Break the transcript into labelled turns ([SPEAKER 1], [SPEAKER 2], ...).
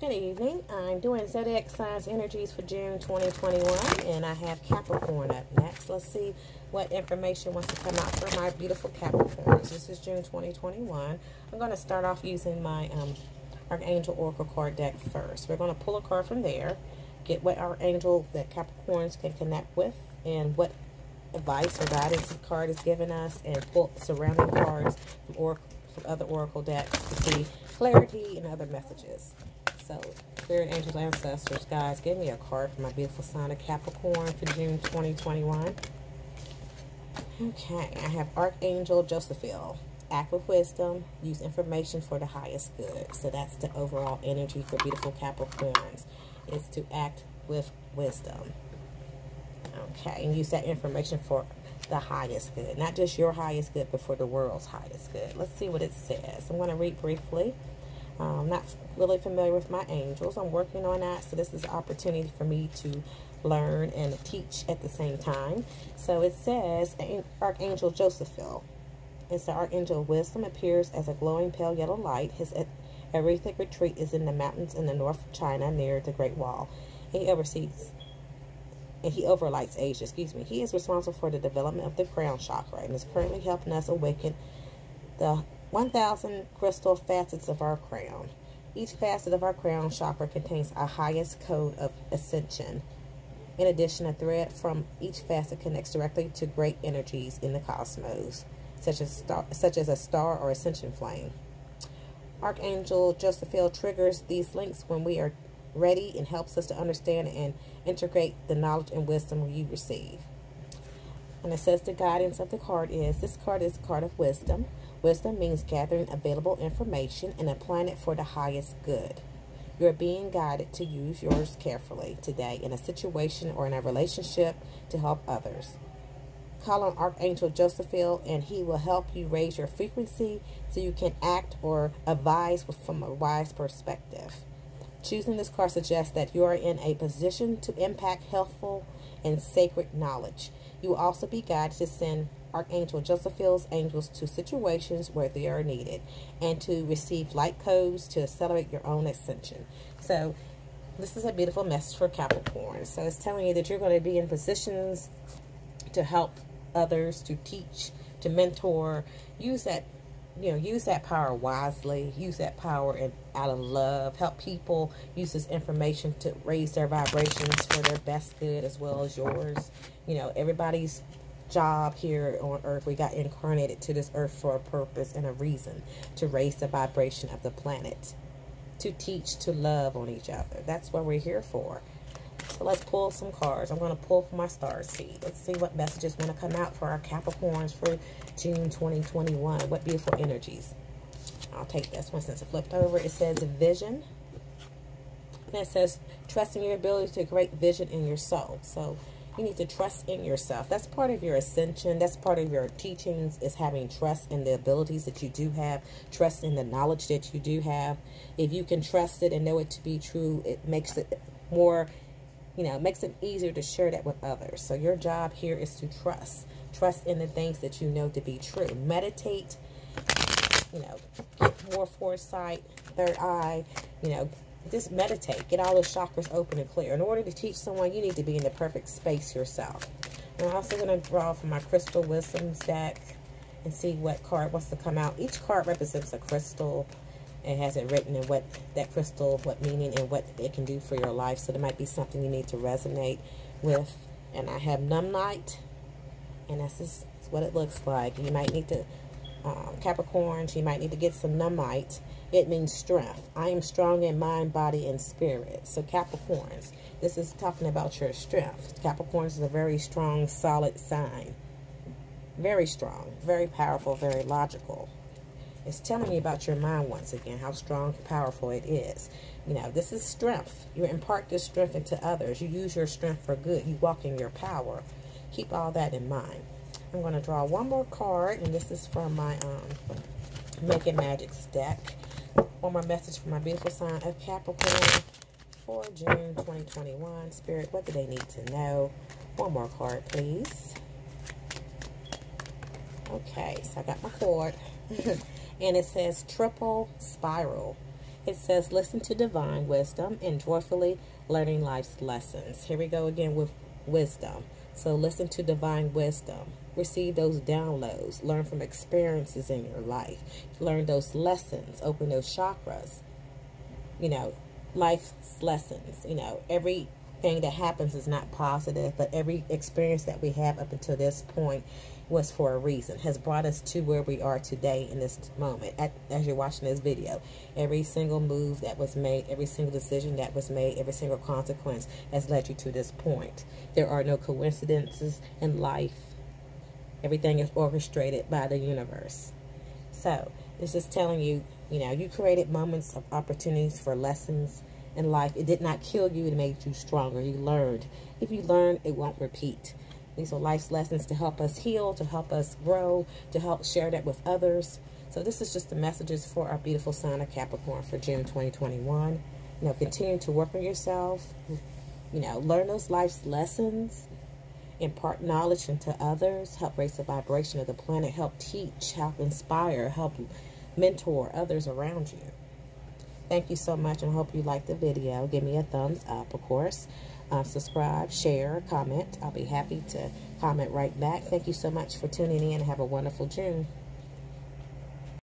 [SPEAKER 1] Good evening. I'm doing Zodiac Signs Energies for June 2021, and I have Capricorn up next. Let's see what information wants to come out for my beautiful Capricorns. This is June 2021. I'm going to start off using my um, Archangel Oracle card deck first. We're going to pull a card from there, get what Archangel that Capricorns can connect with, and what advice or guidance the card is giving us, and pull surrounding cards from, or from other Oracle decks to see clarity and other messages. So, Spirit Angels, Ancestors, guys, give me a card for my beautiful sign of Capricorn for June 2021. Okay, I have Archangel Josephiel. Act with wisdom. Use information for the highest good. So that's the overall energy for beautiful Capricorns. Is to act with wisdom. Okay, and use that information for the highest good. Not just your highest good, but for the world's highest good. Let's see what it says. I'm going to read briefly. I'm um, not really familiar with my angels. I'm working on that. So this is an opportunity for me to learn and teach at the same time. So it says, Archangel Josephiel. It's the Archangel Wisdom appears as a glowing pale yellow light. His etheric retreat is in the mountains in the north of China near the Great Wall. He oversees and he overlights Asia, excuse me. He is responsible for the development of the crown chakra and is currently helping us awaken the 1,000 crystal facets of our crown. Each facet of our crown chakra contains our highest code of ascension. In addition, a thread from each facet connects directly to great energies in the cosmos, such as, star, such as a star or ascension flame. Archangel Josephiel triggers these links when we are ready and helps us to understand and integrate the knowledge and wisdom you receive. And it says the guidance of the card is, this card is a card of wisdom. Wisdom means gathering available information and applying it for the highest good. You are being guided to use yours carefully today in a situation or in a relationship to help others. Call on Archangel Josephiel and he will help you raise your frequency so you can act or advise from a wise perspective. Choosing this card suggests that you are in a position to impact helpful and sacred knowledge. You will also be guided to send Archangel Josephiel's angels to situations where they are needed and to receive light codes to accelerate your own ascension. So this is a beautiful message for Capricorn. So it's telling you that you're going to be in positions to help others, to teach, to mentor. Use that, you know, use that power wisely. Use that power in, out of love. Help people use this information to raise their vibrations for their best good as well as yours. You know, everybody's job here on earth. We got incarnated to this earth for a purpose and a reason to raise the vibration of the planet, to teach, to love on each other. That's what we're here for. So let's pull some cards. I'm going to pull for my star seed. Let's see what messages want to come out for our Capricorns for June 2021. What beautiful energies. I'll take this one since it flipped over. It says vision. And it says trusting your ability to create vision in your soul. So you need to trust in yourself. That's part of your ascension. That's part of your teachings is having trust in the abilities that you do have, trust in the knowledge that you do have. If you can trust it and know it to be true, it makes it more, you know, makes it easier to share that with others. So your job here is to trust. Trust in the things that you know to be true. Meditate, you know, get more foresight, third eye, you know, just meditate. Get all those chakras open and clear. In order to teach someone, you need to be in the perfect space yourself. And I'm also going to draw from my Crystal Wisdoms deck and see what card wants to come out. Each card represents a crystal and has it written in what that crystal, what meaning and what it can do for your life. So there might be something you need to resonate with. And I have Nuummite, and that's just what it looks like. You might need to, um, Capricorns, you might need to get some Nuummite it means strength. I am strong in mind, body, and spirit. So Capricorns, this is talking about your strength. Capricorns is a very strong, solid sign. Very strong, very powerful, very logical. It's telling me about your mind once again, how strong and powerful it is. You know, this is strength. You impart this strength into others. You use your strength for good. You walk in your power. Keep all that in mind. I'm going to draw one more card, and this is from my um, Making Magic deck. One more message for my beautiful sign of Capricorn for June 2021. Spirit, what do they need to know? One more card, please. Okay, so I got my card. and it says triple spiral. It says, listen to divine wisdom and joyfully learning life's lessons. Here we go again with wisdom. So listen to divine wisdom. Receive those downloads. Learn from experiences in your life. Learn those lessons. Open those chakras. You know, life's lessons. You know, everything that happens is not positive, but every experience that we have up until this point was for a reason, has brought us to where we are today in this moment. At, as you're watching this video, every single move that was made, every single decision that was made, every single consequence has led you to this point. There are no coincidences in life. Everything is orchestrated by the universe. So, it's just telling you, you know, you created moments of opportunities for lessons in life. It did not kill you, it made you stronger. You learned. If you learn, it won't repeat. These are life's lessons to help us heal, to help us grow, to help share that with others. So this is just the messages for our beautiful sign of Capricorn for June 2021. You know, continue to work on yourself. You know, learn those life's lessons. Impart knowledge into others. Help raise the vibration of the planet. Help teach. Help inspire. Help mentor others around you. Thank you so much and I hope you liked the video. Give me a thumbs up, of course. Uh, subscribe, share, comment. I'll be happy to comment right back. Thank you so much for tuning in. Have a wonderful June.